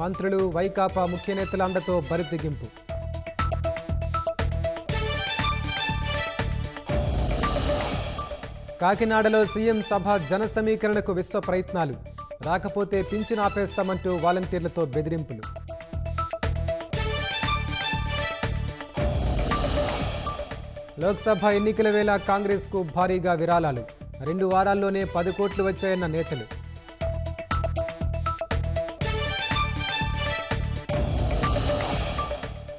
మంత్రులు వైకాపా ముఖ్య నేతల అండతో బరితెగింపు కాకినాడలో సీఎం సభ జన సమీకరణకు విశ్వ ప్రయత్నాలు. రాకపోతే పింఛన్ ఆపేస్తామంటూ వాలంటీర్లతో బెదిరింపులు. లోక్సభ ఎన్నికల వేళ కాంగ్రెస్కు భారీగా విరాళాలు. రెండు వారాల్లోనే పది కోట్లు వచ్చాయన్న నేతలు.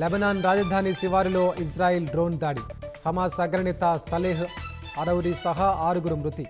లెబనాన్ రాజధాని శివారులో ఇజ్రాయిల్ డ్రోన్ దాడి. హమాస్ అగ్రనేత సలేహ్ అరౌరి సహా ఆరుగురు మృతి.